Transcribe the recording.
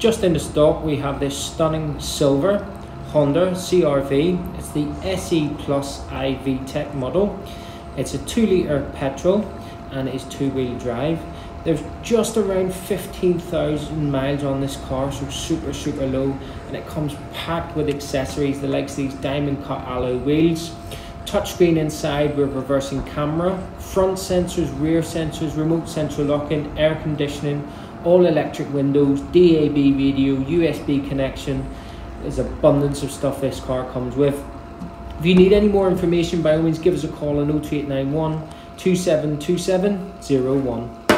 Just in the stock, we have this stunning silver Honda CRV. It's the SE Plus i-VTEC model. It's a 2 litre petrol and it is two wheel drive. There's just around 15,000 miles on this car, so super, super low. And it comes packed with accessories, the likes these diamond cut alloy wheels, touchscreen inside with reversing camera, front sensors, rear sensors, remote central locking, air conditioning, all electric windows, DAB video, USB connection. There's abundance of stuff this car comes with. If you need any more information, by all means give us a call on 02891 272701.